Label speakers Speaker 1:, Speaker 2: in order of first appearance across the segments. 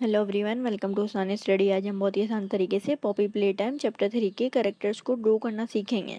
Speaker 1: Hello everyone welcome to Sani study आज हम बहुत ही आसान तरीके से poppy play time chapter three के करेक्टर्स को ड्रो करना सीखेंगे।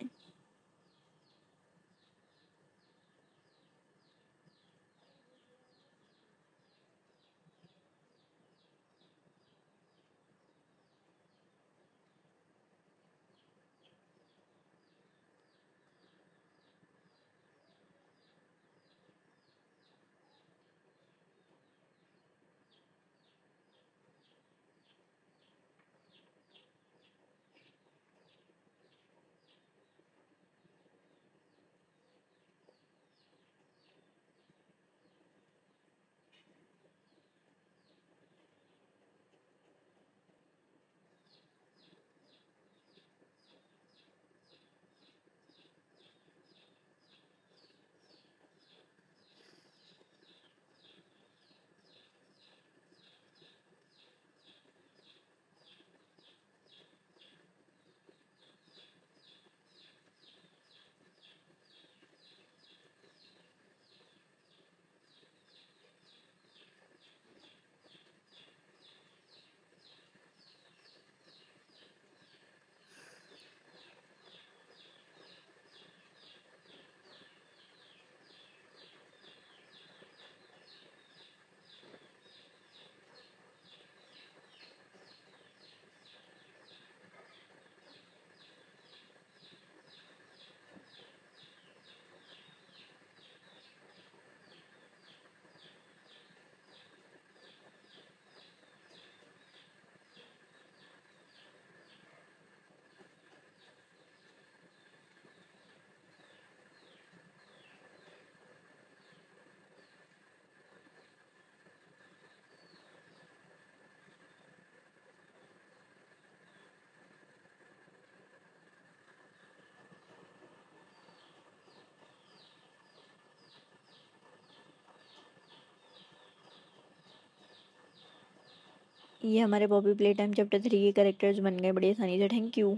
Speaker 1: ये हमारे poppy play time chapter three के करेक्टर्स बन गए, बड़ी आसानी से थैंक यू